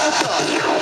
Oh, God.